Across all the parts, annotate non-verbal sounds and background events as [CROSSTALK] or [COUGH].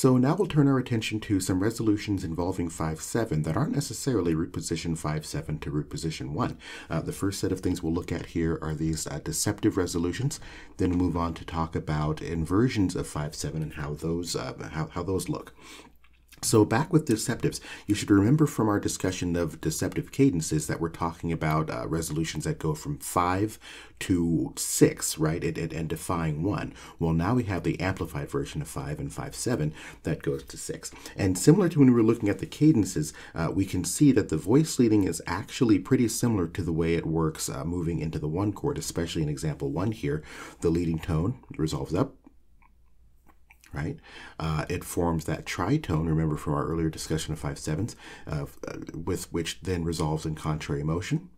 So now we'll turn our attention to some resolutions involving 5-7 that aren't necessarily root position 5-7 to root position 1. Uh, the first set of things we'll look at here are these uh, deceptive resolutions. Then move on to talk about inversions of 5-7 and how those, uh, how, how those look. So back with deceptives, you should remember from our discussion of deceptive cadences that we're talking about uh, resolutions that go from 5 to 6, right, and, and, and defying 1. Well, now we have the amplified version of 5 and 5-7 that goes to 6. And similar to when we were looking at the cadences, uh, we can see that the voice leading is actually pretty similar to the way it works uh, moving into the 1 chord, especially in example 1 here. The leading tone resolves up, right? Uh, it forms that tritone, remember from our earlier discussion of five sevenths, uh, with which then resolves in contrary motion.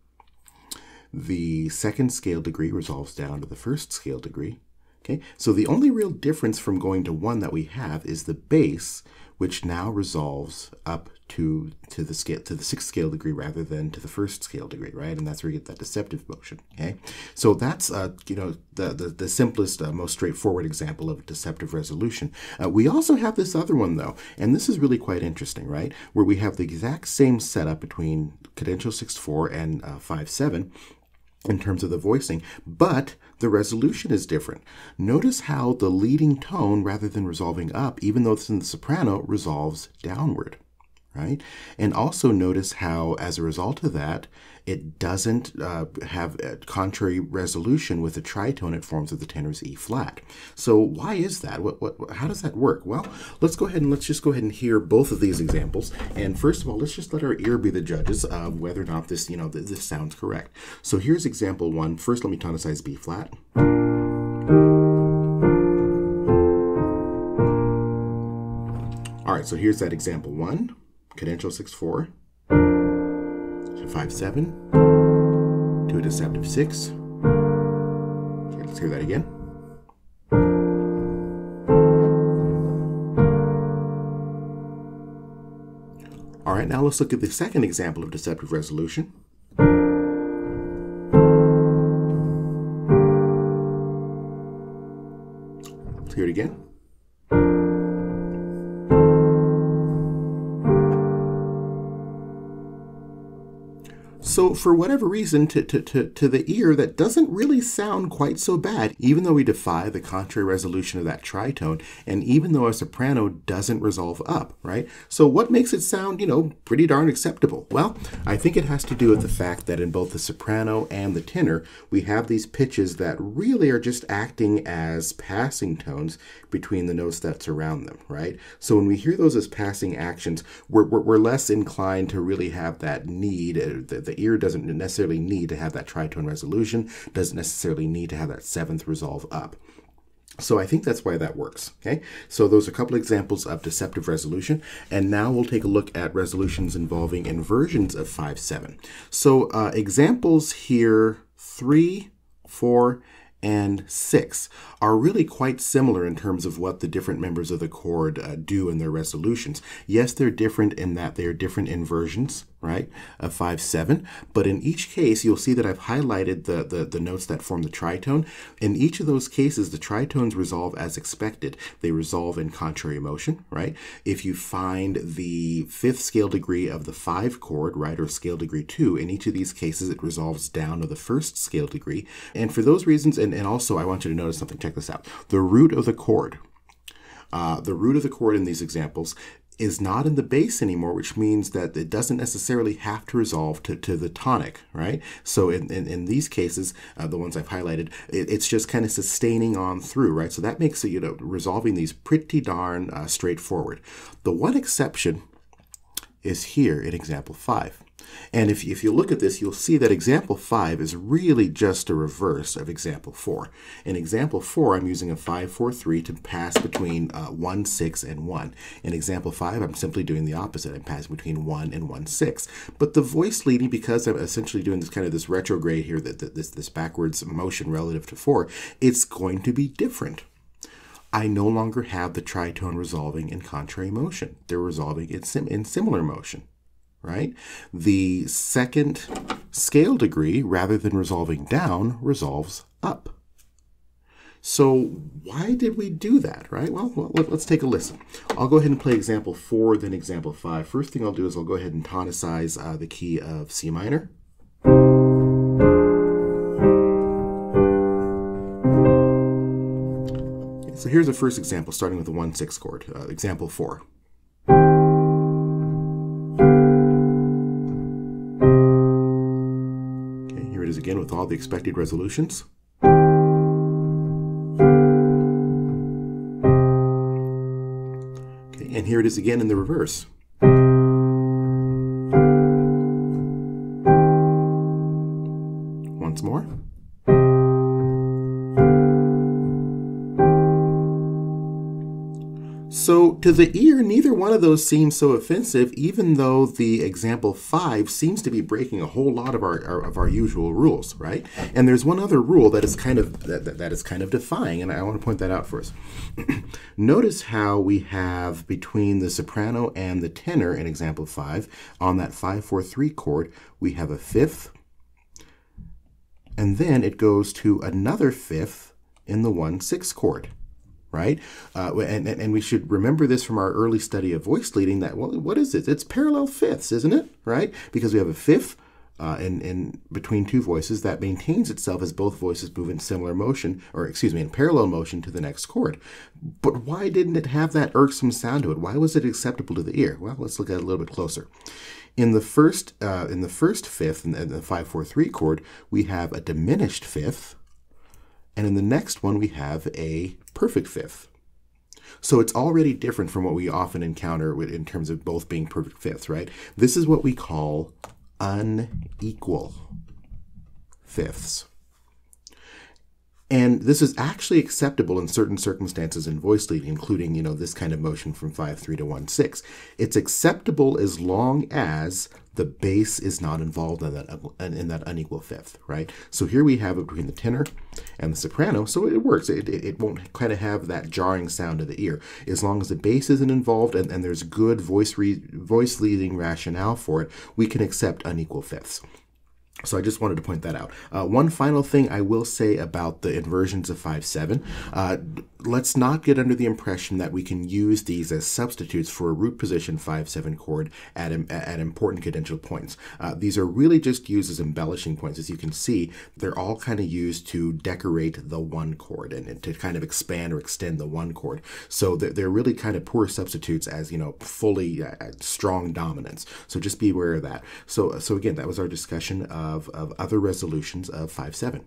The second scale degree resolves down to the first scale degree. Okay, so the only real difference from going to one that we have is the bass, which now resolves up to to the scale to the sixth scale degree rather than to the first scale degree, right? And that's where you get that deceptive motion. Okay, so that's uh, you know the the, the simplest, uh, most straightforward example of deceptive resolution. Uh, we also have this other one though, and this is really quite interesting, right? Where we have the exact same setup between cadential 6-4 and uh, 5-7 in terms of the voicing, but the resolution is different. Notice how the leading tone, rather than resolving up, even though it's in the soprano, resolves downward right? And also notice how, as a result of that, it doesn't uh, have a contrary resolution with the tritone it forms with the tenor's E flat. So why is that? What, what, how does that work? Well, let's go ahead and let's just go ahead and hear both of these examples. And first of all, let's just let our ear be the judges of whether or not this, you know, th this sounds correct. So here's example one. First, let me tonicize B flat. All right, so here's that example one cadential 6-4 to 5-7 to a deceptive 6. Okay, let's hear that again. All right, now let's look at the second example of deceptive resolution. Let's hear it again. So for whatever reason, to, to, to, to the ear, that doesn't really sound quite so bad, even though we defy the contrary resolution of that tritone, and even though a soprano doesn't resolve up, right? So what makes it sound, you know, pretty darn acceptable? Well, I think it has to do with the fact that in both the soprano and the tenor, we have these pitches that really are just acting as passing tones between the notes that surround them, right? So when we hear those as passing actions, we're, we're, we're less inclined to really have that need, uh, the, the ear doesn't necessarily need to have that tritone resolution, doesn't necessarily need to have that seventh resolve up. So I think that's why that works. Okay, so those are a couple examples of deceptive resolution, and now we'll take a look at resolutions involving inversions of 5-7. So uh, examples here, 3, 4, and 6 are really quite similar in terms of what the different members of the chord uh, do in their resolutions. Yes, they're different in that they're different inversions, right, of 5, 7, but in each case, you'll see that I've highlighted the, the, the notes that form the tritone. In each of those cases, the tritones resolve as expected. They resolve in contrary motion, right? If you find the fifth scale degree of the 5 chord, right, or scale degree 2, in each of these cases, it resolves down to the first scale degree. And for those reasons, and, and also I want you to notice something, check this out. The root of the chord, uh, the root of the chord in these examples is not in the bass anymore, which means that it doesn't necessarily have to resolve to, to the tonic, right? So in, in, in these cases, uh, the ones I've highlighted, it, it's just kind of sustaining on through, right? So that makes it, you know, resolving these pretty darn uh, straightforward. The one exception is here in example 5. And if, if you look at this, you'll see that example 5 is really just a reverse of example 4. In example 4, I'm using a 5-4-3 to pass between uh, 1, 6, and 1. In example 5, I'm simply doing the opposite. I'm passing between 1 and 1, 6. But the voice leading, because I'm essentially doing this kind of this retrograde here, that this, this backwards motion relative to 4, it's going to be different. I no longer have the tritone resolving in contrary motion. They're resolving in, sim in similar motion right? The second scale degree, rather than resolving down, resolves up. So why did we do that, right? Well, well, let's take a listen. I'll go ahead and play example four, then example five. First thing I'll do is I'll go ahead and tonicize uh, the key of C minor. So here's the first example, starting with the 1-6 chord, uh, example 4. With all the expected resolutions. Okay, And here it is again in the reverse. So to the ear, neither one of those seems so offensive, even though the example five seems to be breaking a whole lot of our, our of our usual rules, right? And there's one other rule that is kind of that, that, is kind of defying, and I want to point that out for us. [CLEARS THROAT] Notice how we have between the soprano and the tenor in example five on that five four three chord, we have a fifth, and then it goes to another fifth in the one six chord right? Uh, and, and we should remember this from our early study of voice leading that, well, what is it? It's parallel fifths, isn't it? Right? Because we have a fifth uh, in, in between two voices that maintains itself as both voices move in similar motion, or excuse me, in parallel motion to the next chord. But why didn't it have that irksome sound to it? Why was it acceptable to the ear? Well, let's look at it a little bit closer. In the first, uh, in the first fifth, in the, in the five four three chord, we have a diminished fifth, and in the next one, we have a perfect fifth. So it's already different from what we often encounter in terms of both being perfect fifths, right? This is what we call unequal fifths. And this is actually acceptable in certain circumstances in voice leading, including, you know, this kind of motion from 5-3 to 1-6. It's acceptable as long as the bass is not involved in that uh, in that unequal fifth, right? So here we have it between the tenor and the soprano, so it works. It, it, it won't kind of have that jarring sound to the ear. As long as the bass isn't involved and, and there's good voice, voice leading rationale for it, we can accept unequal fifths. So I just wanted to point that out. Uh, one final thing I will say about the inversions of 5-7. Uh, let's not get under the impression that we can use these as substitutes for a root position 5-7 chord at, at important cadential points. Uh, these are really just used as embellishing points. As you can see, they're all kind of used to decorate the one chord and, and, to kind of expand or extend the one chord. So they're, they're really kind of poor substitutes as, you know, fully uh, strong dominants. So just be aware of that. So, so again, that was our discussion of, of other resolutions of 5-7.